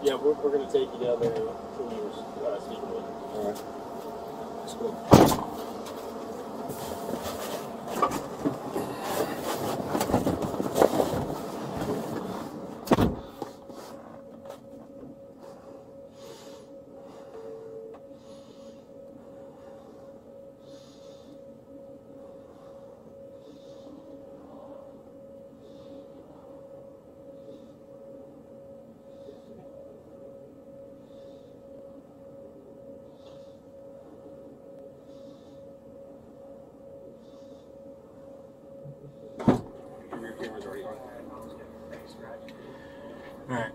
Yeah, we're, we're going to take you down there you were uh, speaking with. All right. Let's go. Right.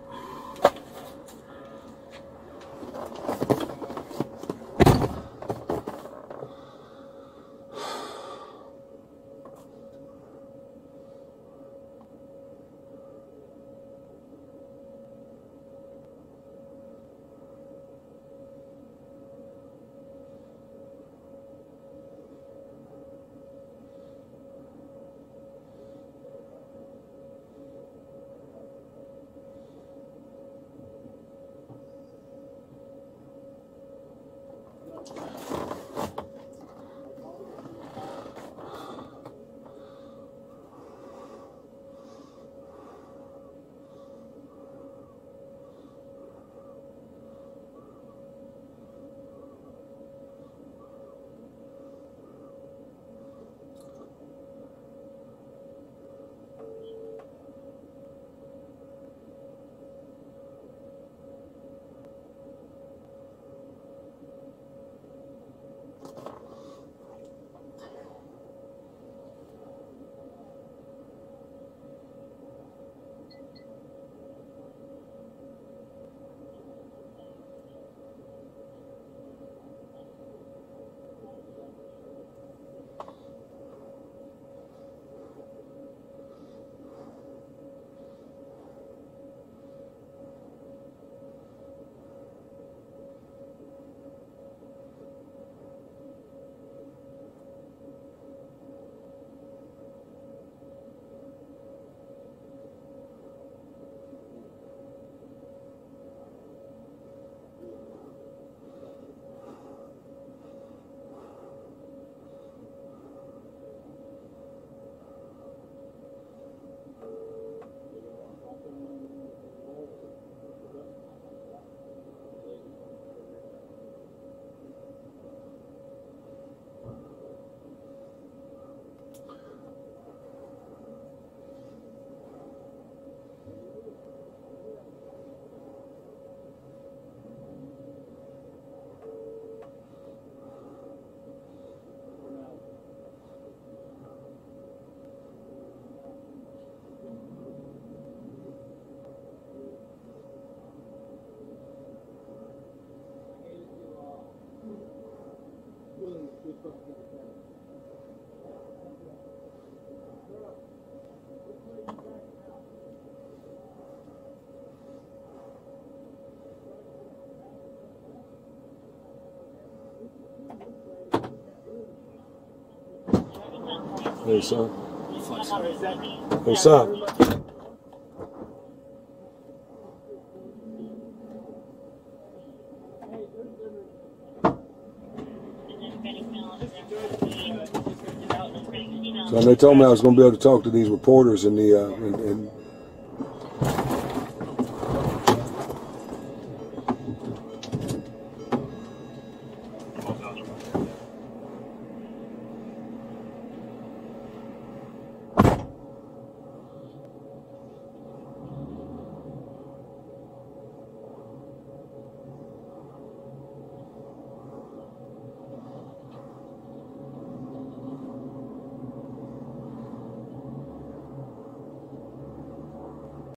Hey, son. Hey, son. So they told me I was going to be able to talk to these reporters in the uh, in, in